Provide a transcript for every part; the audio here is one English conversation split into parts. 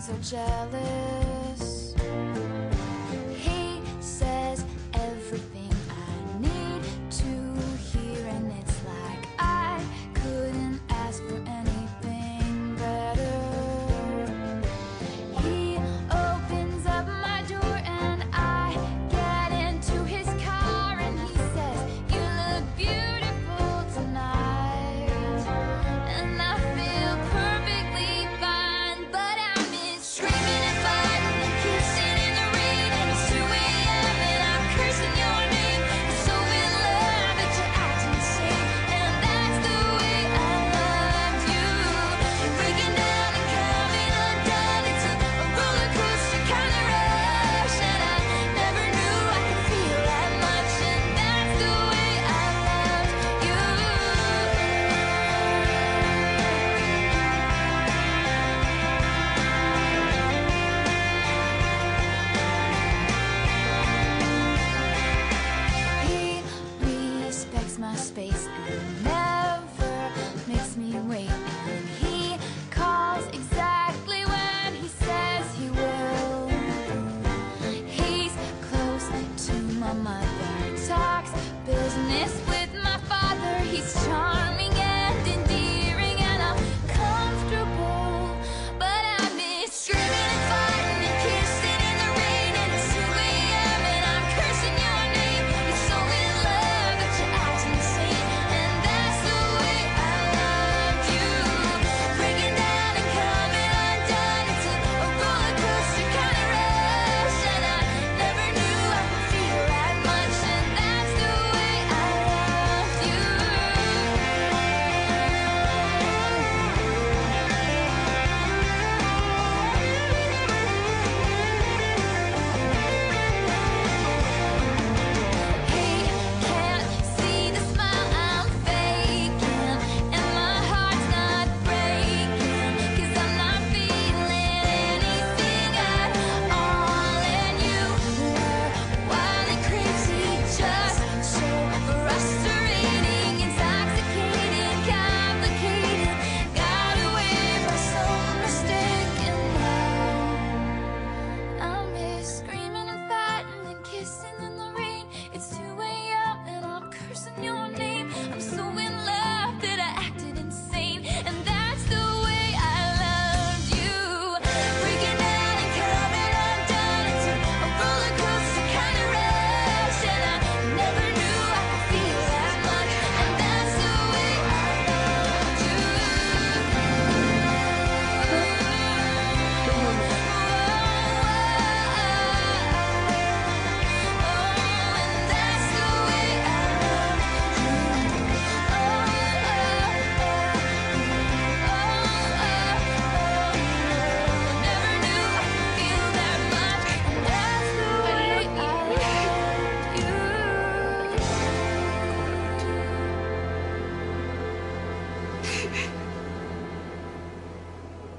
so jealous. my space.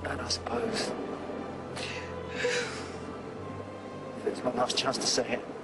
And I suppose. If it's my last chance to say it.